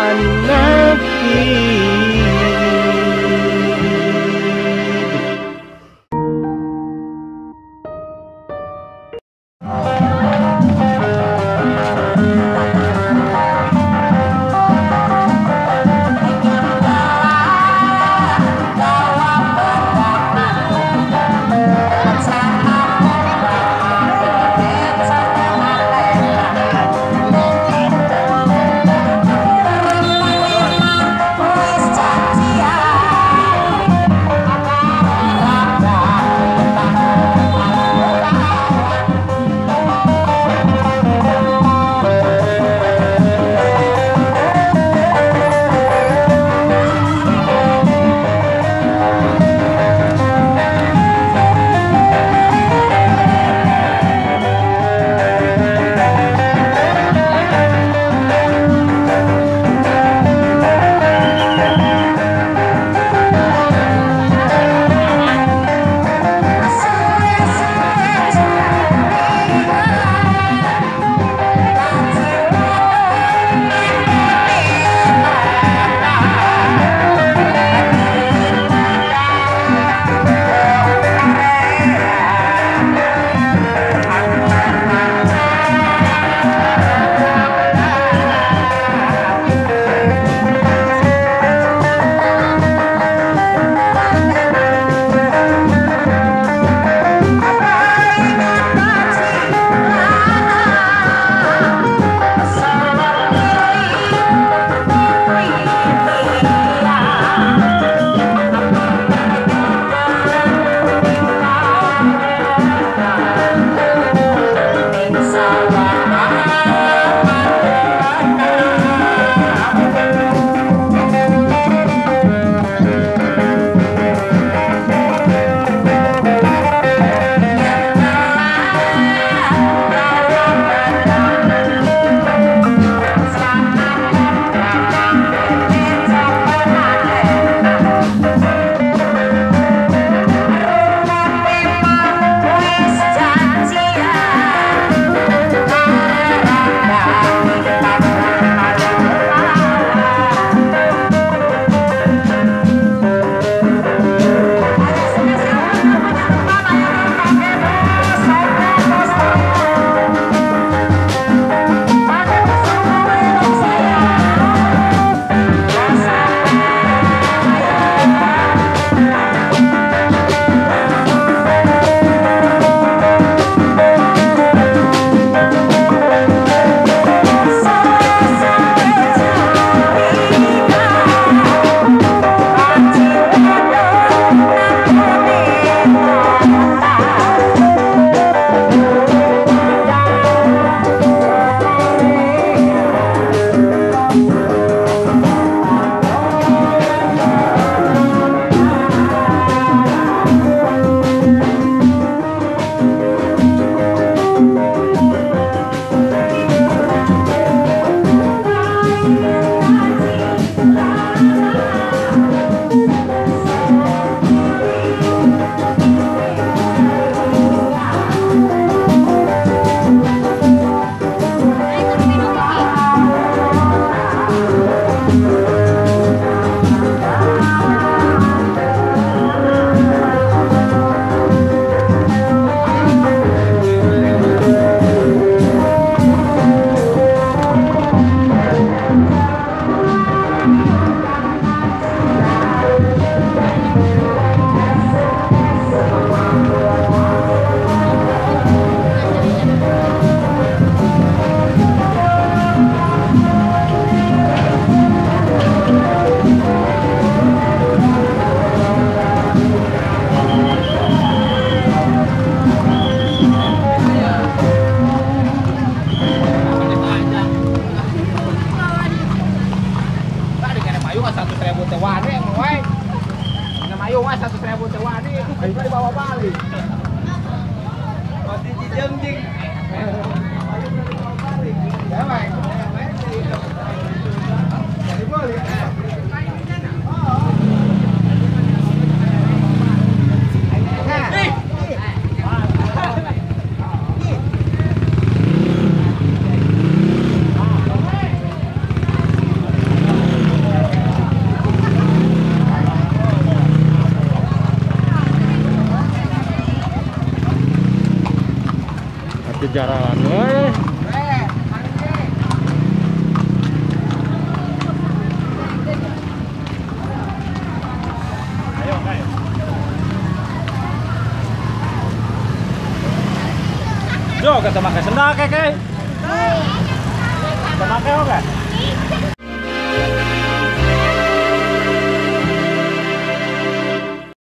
unlucky. ribu tewani wae nama ayo wae satu ribu tewani itu dibawa balik masih dijeng jeng Jejaran euy. Jo, kata makai sendal keke. Kata makai oke.